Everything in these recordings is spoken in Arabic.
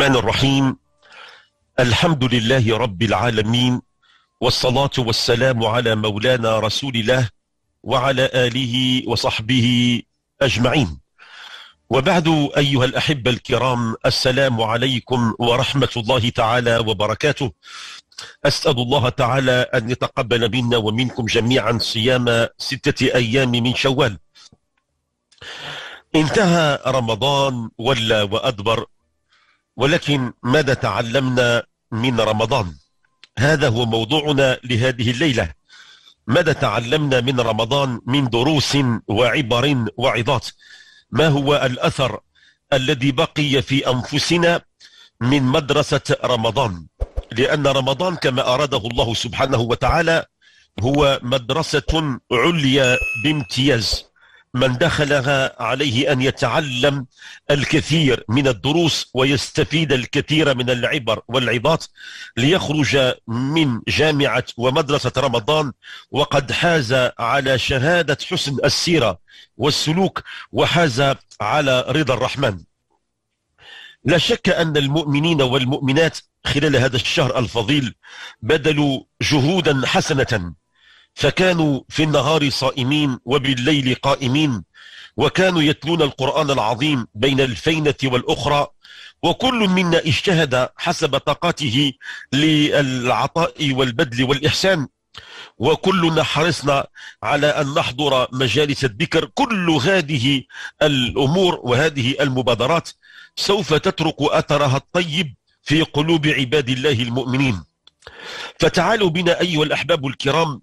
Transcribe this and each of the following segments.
الرحمن الرحيم. الحمد لله رب العالمين والصلاة والسلام على مولانا رسول الله وعلى آله وصحبه أجمعين. وبعد أيها الأحبة الكرام السلام عليكم ورحمة الله تعالى وبركاته. أسأل الله تعالى أن يتقبل منا ومنكم جميعا صيام ستة أيام من شوال. انتهى رمضان ولا وأدبر ولكن ماذا تعلمنا من رمضان؟ هذا هو موضوعنا لهذه الليلة. ماذا تعلمنا من رمضان من دروس وعبر وعظات؟ ما هو الأثر الذي بقي في أنفسنا من مدرسة رمضان؟ لأن رمضان كما أراده الله سبحانه وتعالى هو مدرسة عليا بامتياز. من دخلها عليه أن يتعلم الكثير من الدروس ويستفيد الكثير من العبر والعظات ليخرج من جامعة ومدرسة رمضان وقد حاز على شهادة حسن السيرة والسلوك وحاز على رضا الرحمن. لا شك أن المؤمنين والمؤمنات خلال هذا الشهر الفضيل بذلوا جهودا حسنة فكانوا في النهار صائمين وبالليل قائمين وكانوا يتلون القرآن العظيم بين الفينة والأخرى وكل منا اجتهد حسب طاقته للعطاء والبذل والإحسان. وكلنا حرصنا على أن نحضر مجالس الذكر كل هذه الأمور وهذه المبادرات سوف تترك أثرها الطيب في قلوب عباد الله المؤمنين. فتعالوا بنا أيها الأحباب الكرام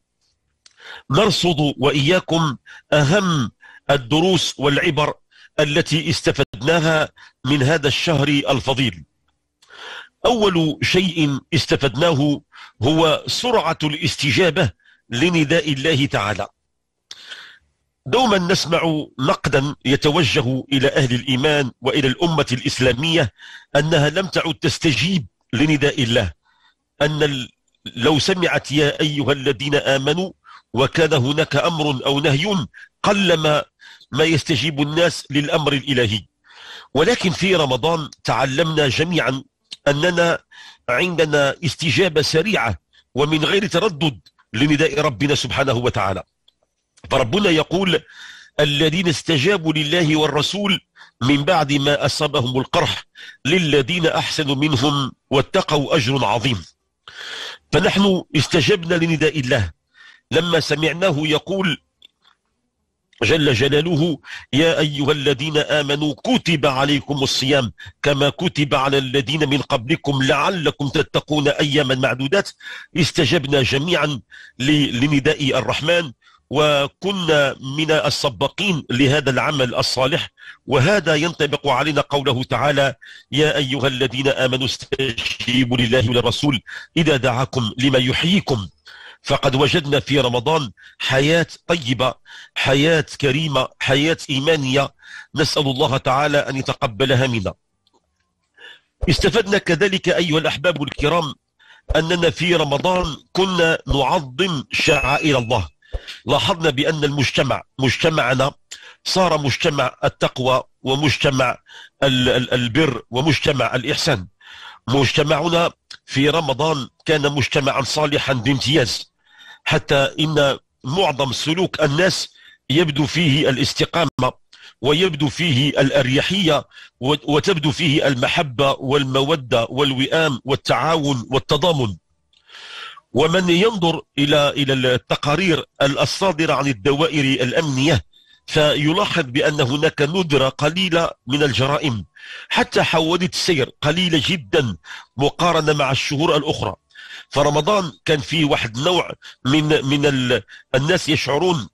نرصد وإياكم أهم الدروس والعبر التي استفدناها من هذا الشهر الفضيل. أول شيء استفدناه هو سرعة الاستجابة لنداء الله تعالى. دوما نسمع نقدا يتوجه إلى أهل الإيمان وإلى الأمة الإسلامية أنها لم تعد تستجيب لنداء الله. أن لو سمعت يا أيها الذين آمنوا وكان هناك أمر أو نهي قلما ما يستجيب الناس للأمر الإلهي. ولكن في رمضان تعلمنا جميعا أننا عندنا استجابة سريعة ومن غير تردد لنداء ربنا سبحانه وتعالى. فربنا يقول الذين استجابوا لله والرسول من بعد ما أصابهم القرح للذين أحسنوا منهم واتقوا أجر عظيم. فنحن استجبنا لنداء الله. لما سمعناه يقول جل جلاله يا أيها الذين آمنوا كتب عليكم الصيام كما كتب على الذين من قبلكم لعلكم تتقون أياما معدودات. استجبنا جميعا لنداء الرحمن وكنا من السباقين لهذا العمل الصالح وهذا ينطبق علينا قوله تعالى يا أيها الذين آمنوا استجيبوا لله وللرسول إذا دعاكم لما يحييكم. فقد وجدنا في رمضان حياة طيبة حياة كريمة حياة إيمانية. نسأل الله تعالى أن يتقبلها منا. استفدنا كذلك أيها الأحباب الكرام أننا في رمضان كنا نعظم شعائر الله. لاحظنا بأن المجتمع مجتمعنا صار مجتمع التقوى ومجتمع البر ومجتمع الإحسان. مجتمعنا في رمضان كان مجتمعا صالحا بامتياز حتى إن معظم سلوك الناس يبدو فيه الاستقامة ويبدو فيه الأريحية وتبدو فيه المحبة والمودة والوئام والتعاون والتضامن. ومن ينظر إلى إلى التقارير الصادرة عن الدوائر الأمنية فيلاحظ بأن هناك ندرة قليلة من الجرائم. حتى حوادث السير قليلة جدا مقارنة مع الشهور الأخرى. فرمضان كان فيه واحد نوع من من الناس يشعرون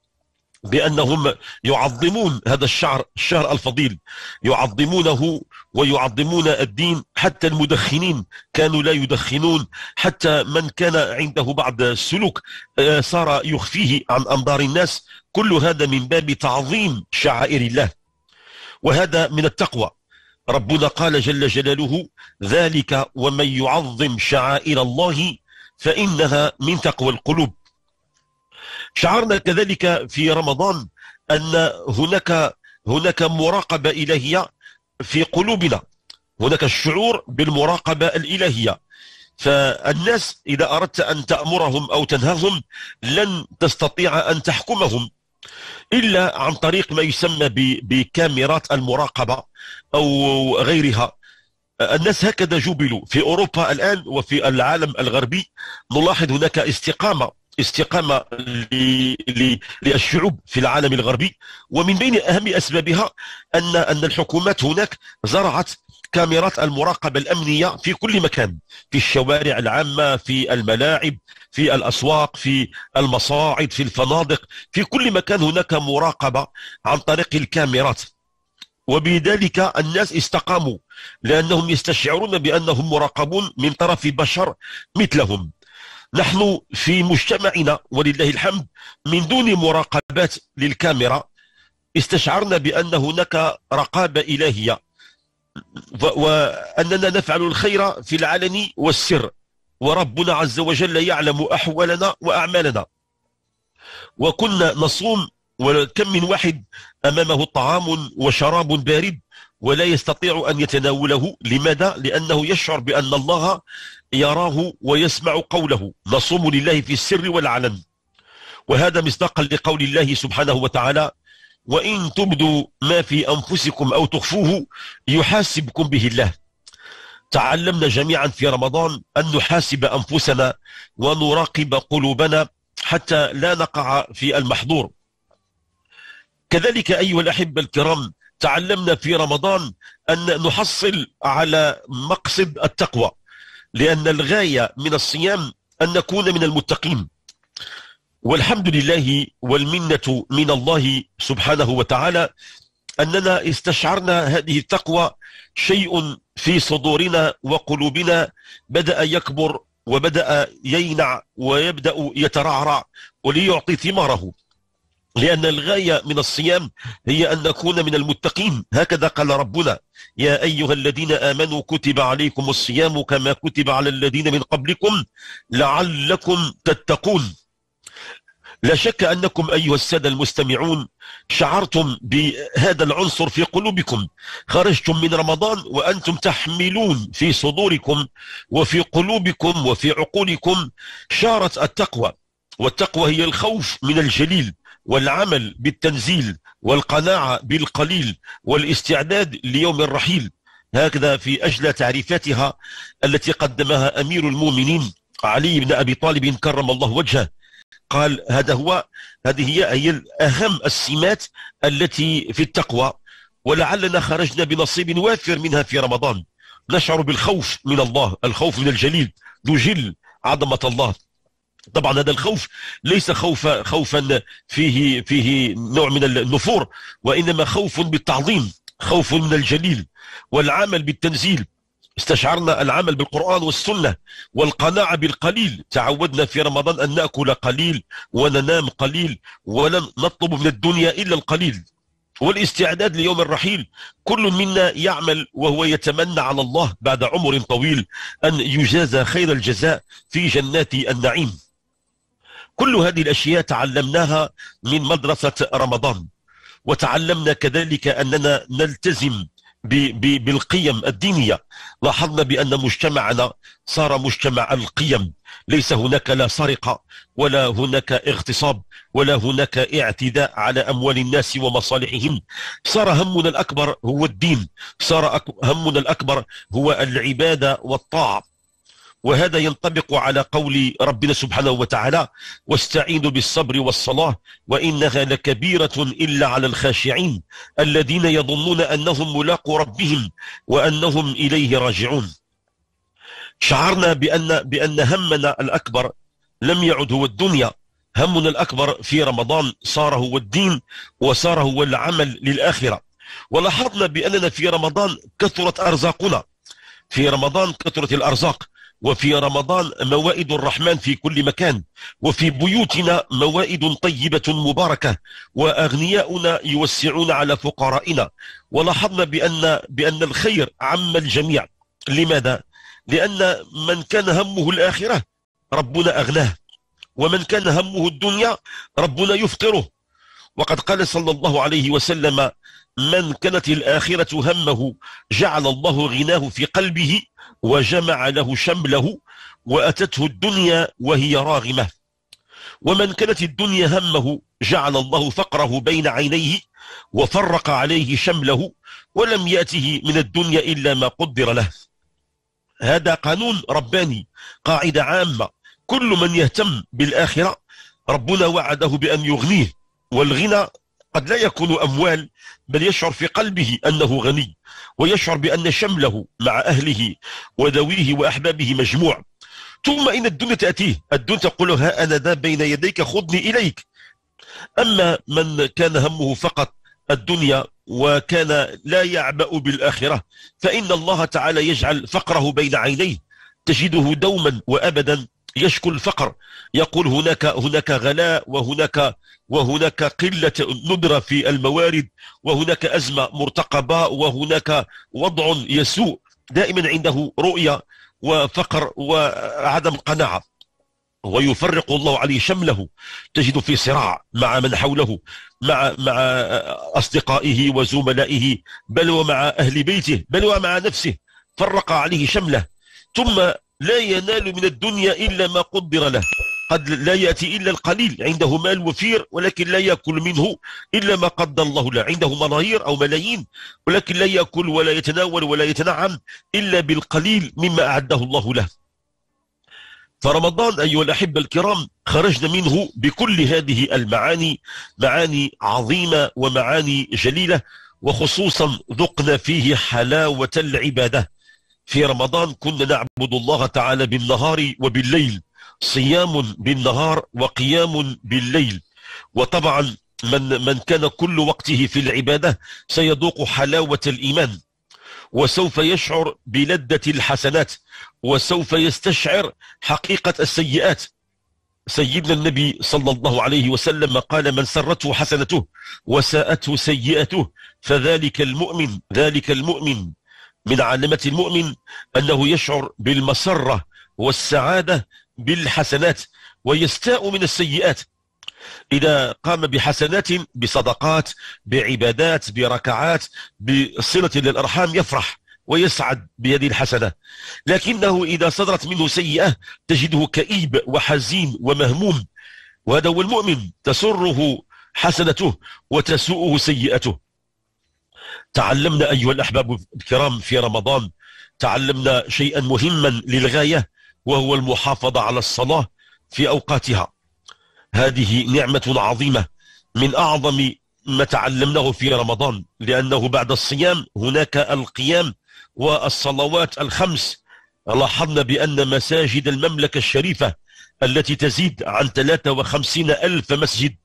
بأنهم يعظمون هذا الشعر الشهر الفضيل. يعظمونه ويعظمون الدين حتى المدخنين كانوا لا يدخنون. حتى من كان عنده بعض السلوك صار يخفيه عن أنظار الناس. كل هذا من باب تعظيم شعائر الله. وهذا من التقوى. ربنا قال جل جلاله ذلك ومن يعظم شعائر الله فإنها من تقوى القلوب. شعرنا كذلك في رمضان أن هناك هناك مراقبة إلهية في قلوبنا. هناك الشعور بالمراقبة الإلهية. فالناس إذا أردت أن تأمرهم أو تنهاهم لن تستطيع أن تحكمهم إلا عن طريق ما يسمى بكاميرات المراقبة أو غيرها. الناس هكذا جبلوا في أوروبا الآن وفي العالم الغربي نلاحظ هناك استقامة. استقامة للشعوب في العالم الغربي ومن بين أهم أسبابها أن أن الحكومات هناك زرعت كاميرات المراقبة الأمنية في كل مكان في الشوارع العامة في الملاعب في الأسواق في المصاعد في الفنادق في كل مكان هناك مراقبة عن طريق الكاميرات. وبذلك الناس استقاموا لأنهم يستشعرون بأنهم مراقبون من طرف بشر مثلهم. نحن في مجتمعنا ولله الحمد من دون مراقبات للكاميرا استشعرنا بأن هناك رقابة إلهية وأننا نفعل الخير في العلن والسر وربنا عز وجل يعلم أحوالنا وأعمالنا. وكنا نصوم وكم من واحد أمامه طعام وشراب بارد ولا يستطيع أن يتناوله. لماذا؟ لأنه يشعر بأن الله يراه ويسمع قوله. نصوم لله في السر والعلن. وهذا مصداقا لقول الله سبحانه وتعالى وإن تبدوا ما في أنفسكم أو تخفوه يحاسبكم به الله. تعلمنا جميعا في رمضان أن نحاسب أنفسنا ونراقب قلوبنا حتى لا نقع في المحظور. كذلك أيها الأحبة الكرام تعلمنا في رمضان أن نحصل على مقصد التقوى لأن الغاية من الصيام أن نكون من المتقين. والحمد لله والمنة من الله سبحانه وتعالى أننا استشعرنا هذه التقوى شيء في صدورنا وقلوبنا بدأ يكبر وبدأ يينع ويبدأ يترعرع وليعطي ثماره. لأن الغاية من الصيام هي أن نكون من المتقين. هكذا قال ربنا يا أيها الذين آمنوا كتب عليكم الصيام كما كتب على الذين من قبلكم لعلكم تتقون. لا شك أنكم أيها السادة المستمعون شعرتم بهذا العنصر في قلوبكم. خرجتم من رمضان وأنتم تحملون في صدوركم وفي قلوبكم وفي عقولكم شارة التقوى. والتقوى هي الخوف من الجليل. والعمل بالتنزيل والقناعة بالقليل والاستعداد ليوم الرحيل. هكذا في أجل تعريفاتها التي قدمها أمير المؤمنين علي بن أبي طالب كرم الله وجهه. قال هذا هو هذه هي أهم السمات التي في التقوى ولعلنا خرجنا بنصيب وافر منها في رمضان. نشعر بالخوف من الله الخوف من الجليل. نجل عظمة الله. طبعا هذا الخوف ليس خوف خوفا فيه فيه نوع من النفور وإنما خوف بالتعظيم خوف من الجليل والعمل بالتنزيل. استشعرنا العمل بالقرآن والسنة والقناعة بالقليل. تعودنا في رمضان أن نأكل قليل وننام قليل ولن نطلب من الدنيا إلا القليل. والاستعداد ليوم الرحيل كل منا يعمل وهو يتمنى على الله بعد عمر طويل أن يجازى خير الجزاء في جنات النعيم. كل هذه الأشياء تعلمناها من مدرسة رمضان وتعلمنا كذلك أننا نلتزم بالقيم الدينية. لاحظنا بأن مجتمعنا صار مجتمع القيم. ليس هناك لا سرقة ولا هناك اغتصاب ولا هناك اعتداء على أموال الناس ومصالحهم. صار همنا الأكبر هو الدين. صار همنا الأكبر هو العبادة والطاعة. وهذا ينطبق على قول ربنا سبحانه وتعالى واستعينوا بالصبر والصلاة وإنها لكبيرة إلا على الخاشعين الذين يظنون أنهم ملاقوا ربهم وأنهم إليه راجعون. شعرنا بأن, بأن همنا الأكبر لم يعد هو الدنيا. همنا الأكبر في رمضان صار هو الدين وصار هو العمل للآخرة. ولاحظنا بأننا في رمضان كثرت أرزاقنا. في رمضان كثرت الأرزاق. وفي رمضان موائد الرحمن في كل مكان وفي بيوتنا موائد طيبة مباركة وأغنياؤنا يوسعون على فقرائنا. ولاحظنا بأن, بأن الخير عم الجميع. لماذا؟ لأن من كان همه الآخرة ربنا أغناه. ومن كان همه الدنيا ربنا يفقره. وقد قال صلى الله عليه وسلم من كانت الآخرة همه جعل الله غناه في قلبه وجمع له شمله وأتته الدنيا وهي راغمة. ومن كانت الدنيا همه جعل الله فقره بين عينيه وفرق عليه شمله ولم يأته من الدنيا إلا ما قدر له. هذا قانون رباني قاعدة عامة. كل من يهتم بالآخرة ربنا وعده بأن يغنيه والغنى قد لا يكون أموال بل يشعر في قلبه أنه غني ويشعر بأن شمله مع أهله وذويه وأحبابه مجموع. ثم إن الدنيا تأتيه الدنيا تقول ها أنا ذا بين يديك خذني إليك. أما من كان همه فقط الدنيا وكان لا يعبأ بالآخرة فإن الله تعالى يجعل فقره بين عينيه تجده دوما وأبدا يشكو الفقر. يقول هناك هناك غلاء وهناك وهناك قلة ندرة في الموارد وهناك أزمة مرتقبة وهناك وضع يسوء. دائما عنده رؤية وفقر وعدم قناعة. ويفرق الله عليه شمله. تجد في صراع مع من حوله مع مع أصدقائه وزملائه بل ومع أهل بيته بل ومع نفسه. فرق عليه شمله. ثم لا ينال من الدنيا إلا ما قدر له. قد لا يأتي إلا القليل. عنده مال وفير ولكن لا يأكل منه إلا ما قدر الله له. عنده ملايير أو ملايين ولكن لا يأكل ولا يتناول ولا يتنعم إلا بالقليل مما أعده الله له. فرمضان أيها الأحبة الكرام خرجنا منه بكل هذه المعاني معاني عظيمة ومعاني جليلة وخصوصا ذقنا فيه حلاوة العبادة. في رمضان كنا نعبد الله تعالى بالنهار وبالليل صيام بالنهار وقيام بالليل. وطبعا من, من كان كل وقته في العبادة سيذوق حلاوة الإيمان. وسوف يشعر بلذة الحسنات. وسوف يستشعر حقيقة السيئات. سيدنا النبي صلى الله عليه وسلم قال من سرته حسنته وساءته سيئته فذلك المؤمن ذلك المؤمن. من علامة المؤمن أنه يشعر بالمسرة والسعادة بالحسنات ويستاء من السيئات. إذا قام بحسنات بصدقات بعبادات بركعات بصلة للأرحام يفرح ويسعد بهذه الحسنة. لكنه إذا صدرت منه سيئة تجده كئيب وحزين ومهموم. وهذا هو المؤمن تسره حسنته وتسوءه سيئته. تعلمنا أيها الأحباب الكرام في رمضان تعلمنا شيئا مهما للغاية وهو المحافظة على الصلاة في أوقاتها. هذه نعمة عظيمة من أعظم ما تعلمناه في رمضان لأنه بعد الصيام هناك القيام والصلوات الخمس. لاحظنا بأن مساجد المملكة الشريفة التي تزيد عن 53 ألف مسجد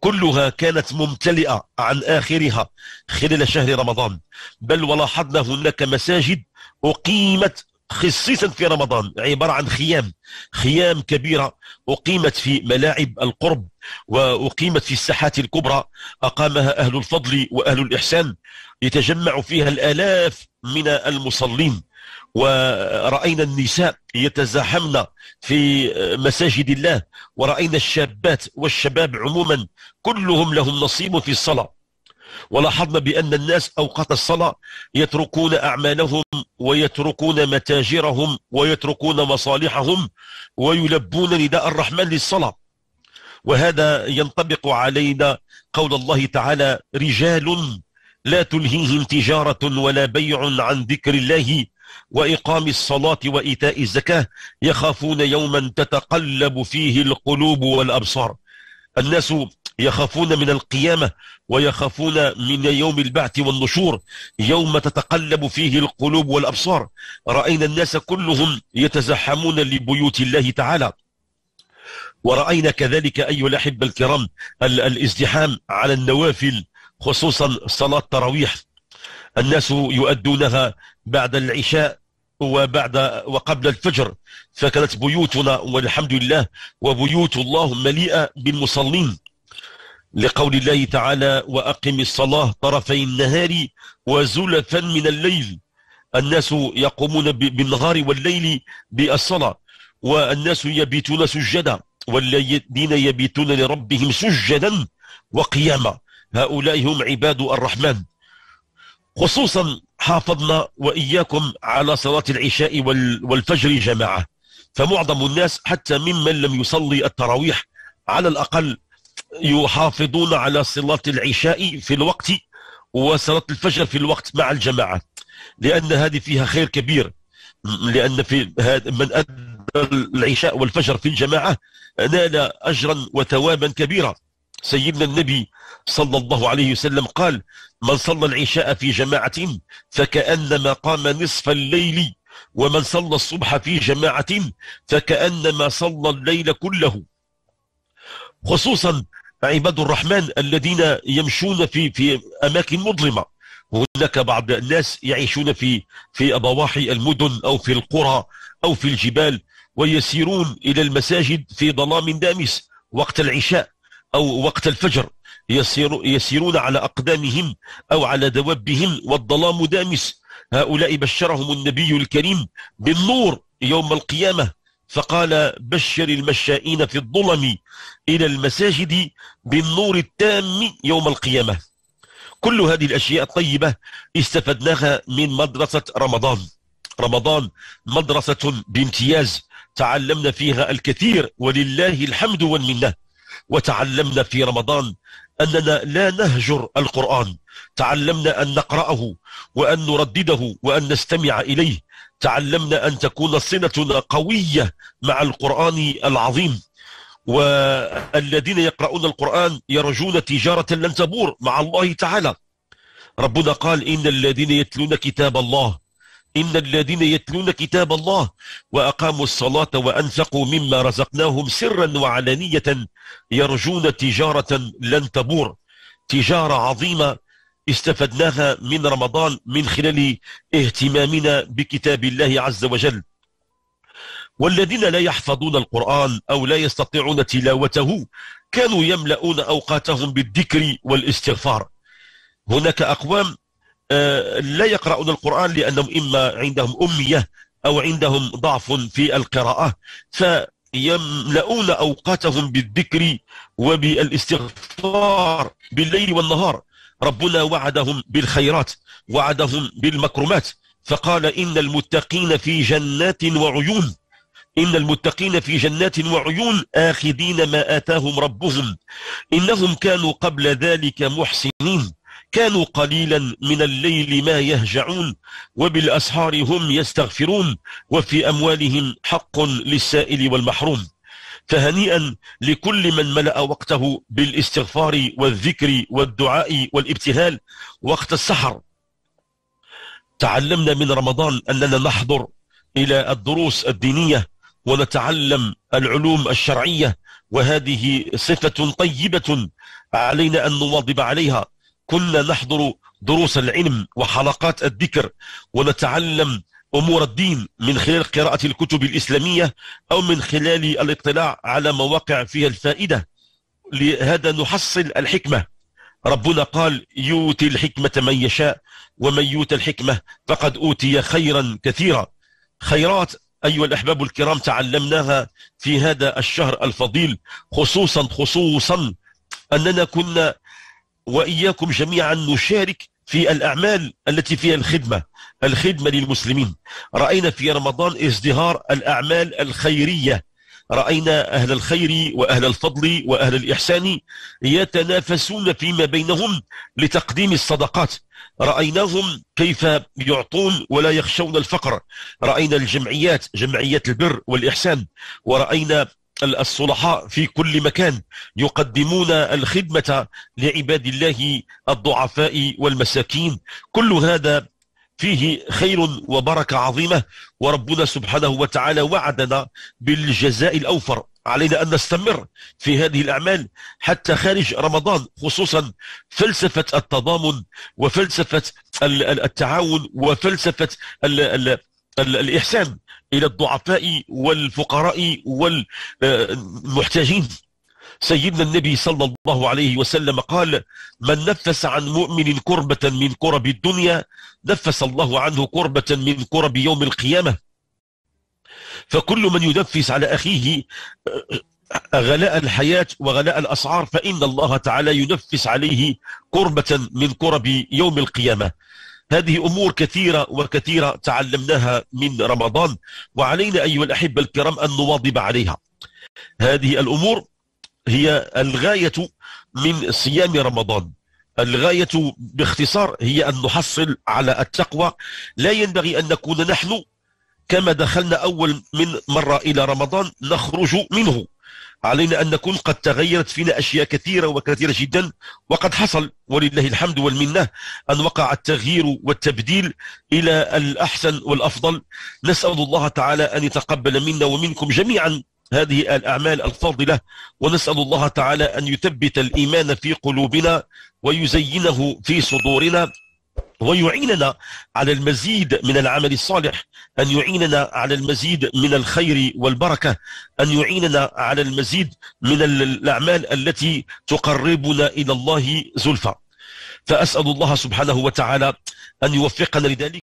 كلها كانت ممتلئة عن آخرها خلال شهر رمضان. بل ولاحظنا هناك مساجد أقيمت خصيصا في رمضان عبارة عن خيام خيام كبيرة أقيمت في ملاعب القرب وأقيمت في الساحات الكبرى أقامها أهل الفضل وأهل الإحسان يتجمع فيها الآلاف من المصلين. ورأينا النساء يتزاحمن في مساجد الله ورأينا الشابات والشباب عموما كلهم لهم نصيب في الصلاة. ولاحظنا بأن الناس أوقات الصلاة يتركون أعمالهم ويتركون متاجرهم ويتركون مصالحهم ويلبون نداء الرحمن للصلاة. وهذا ينطبق علينا قول الله تعالى رجال لا تلهيهم تجارة ولا بيع عن ذكر الله وإقام الصلاة وإيتاء الزكاة يخافون يوما تتقلب فيه القلوب والأبصار. الناس يخافون من القيامة ويخافون من يوم البعث والنشور يوم تتقلب فيه القلوب والأبصار. رأينا الناس كلهم يتزحمون لبيوت الله تعالى. ورأينا كذلك أيها الأحبة الكرام الازدحام على النوافل خصوصا صلاة تراويح الناس يؤدونها بعد العشاء وبعد وقبل الفجر فكانت بيوتنا والحمد لله وبيوت الله مليئة بالمصلين. لقول الله تعالى وأقم الصلاة طرفي النهار وزلفا من الليل. الناس يقومون بالنهار والليل بالصلاة والناس يبيتون سجدا والذين يبيتون لربهم سجدا وقياما. هؤلاء هم عباد الرحمن. خصوصا حافظنا وإياكم على صلاة العشاء والفجر جماعة. فمعظم الناس حتى ممن لم يصلي التراويح على الأقل يحافظون على صلاة العشاء في الوقت وصلاة الفجر في الوقت مع الجماعة. لأن هذه فيها خير كبير. لأن في من أدى العشاء والفجر في الجماعة نال أجرا وثوابا كبيرا. سيدنا النبي صلى الله عليه وسلم قال من صلى العشاء في جماعة فكأنما قام نصف الليل ومن صلى الصبح في جماعة فكأنما صلى الليل كله. خصوصا عباد الرحمن الذين يمشون في في أماكن مظلمة. هناك بعض الناس يعيشون في في ضواحي المدن أو في القرى أو في الجبال ويسيرون إلى المساجد في ظلام دامس وقت العشاء. أو وقت الفجر يسيرون على أقدامهم أو على دوابهم والظلام دامس. هؤلاء بشرهم النبي الكريم بالنور يوم القيامة. فقال بشر المشائين في الظلم إلى المساجد بالنور التام يوم القيامة. كل هذه الأشياء الطيبة استفدناها من مدرسة رمضان. رمضان مدرسة بامتياز. تعلمنا فيها الكثير ولله الحمد والمنة. وتعلمنا في رمضان أننا لا نهجر القرآن. تعلمنا أن نقرأه وأن نردده وأن نستمع إليه. تعلمنا أن تكون صلتنا قوية مع القرآن العظيم. والذين يقرؤون القرآن يرجون تجارة لن تبور مع الله تعالى. ربنا قال إن الذين يتلون كتاب الله إن الذين يتلون كتاب الله وأقاموا الصلاة وأنفقوا مما رزقناهم سرا وعلانية يرجون تجارة لن تبور. تجارة عظيمة استفدناها من رمضان من خلال اهتمامنا بكتاب الله عز وجل. والذين لا يحفظون القرآن أو لا يستطيعون تلاوته كانوا يملؤون أوقاتهم بالذكر والإستغفار. هناك أقوام لا يقرؤون القرآن لأنهم إما عندهم أمية أو عندهم ضعف في القراءة فيملؤون أوقاتهم بالذكر وبالاستغفار بالليل والنهار. ربنا وعدهم بالخيرات وعدهم بالمكرمات. فقال إن المتقين في جنات وعيون إن المتقين في جنات وعيون آخذين ما آتاهم ربهم إنهم كانوا قبل ذلك محسنين. كانوا قليلا من الليل ما يهجعون وبالأسحار هم يستغفرون وفي أموالهم حق للسائل والمحروم. فهنيئا لكل من ملأ وقته بالاستغفار والذكر والدعاء والابتهال وقت السحر. تعلمنا من رمضان أننا نحضر إلى الدروس الدينية ونتعلم العلوم الشرعية وهذه صفة طيبة علينا أن نواظب عليها. كنا نحضر دروس العلم وحلقات الذكر ونتعلم أمور الدين من خلال قراءة الكتب الإسلامية أو من خلال الاطلاع على مواقع فيها الفائدة. لهذا نحصل الحكمة. ربنا قال يؤتي الحكمة من يشاء ومن يؤت الحكمة فقد أوتي خيرا كثيرا. خيرات أيها الأحباب الكرام تعلمناها في هذا الشهر الفضيل خصوصا خصوصا أننا كنا وإياكم جميعا نشارك في الأعمال التي فيها الخدمة الخدمة للمسلمين. رأينا في رمضان ازدهار الأعمال الخيرية. رأينا أهل الخير وأهل الفضل وأهل الإحسان يتنافسون فيما بينهم لتقديم الصدقات. رأيناهم كيف يعطون ولا يخشون الفقر. رأينا الجمعيات جمعيات البر والإحسان. ورأينا الصلحاء في كل مكان يقدمون الخدمة لعباد الله الضعفاء والمساكين. كل هذا فيه خير وبركة عظيمة وربنا سبحانه وتعالى وعدنا بالجزاء الأوفر. علينا أن نستمر في هذه الأعمال حتى خارج رمضان خصوصا فلسفة التضامن وفلسفة التعاون وفلسفة الإحسان. إلى الضعفاء والفقراء والمحتاجين. سيدنا النبي صلى الله عليه وسلم قال من نفس عن مؤمن كربة من كرب الدنيا نفس الله عنه كربة من كرب يوم القيامة. فكل من ينفس على أخيه غلاء الحياة وغلاء الأسعار فإن الله تعالى ينفس عليه كربة من كرب يوم القيامة. هذه أمور كثيرة وكثيرة تعلمناها من رمضان وعلينا أيها الأحبة الكرام أن نواظب عليها. هذه الأمور هي الغاية من صيام رمضان. الغاية باختصار هي أن نحصل على التقوى. لا ينبغي أن نكون نحن كما دخلنا أول من مرة إلى رمضان نخرج منه. علينا أن نكون قد تغيرت فينا أشياء كثيرة وكثيرة جدا وقد حصل ولله الحمد والمنة أن وقع التغيير والتبديل إلى الأحسن والأفضل. نسأل الله تعالى أن يتقبل منا ومنكم جميعا هذه الأعمال الفاضلة ونسأل الله تعالى أن يثبت الإيمان في قلوبنا ويزينه في صدورنا. ويعيننا على المزيد من العمل الصالح أن يعيننا على المزيد من الخير والبركة أن يعيننا على المزيد من الأعمال التي تقربنا إلى الله زلفى. فأسأل الله سبحانه وتعالى أن يوفقنا لذلك.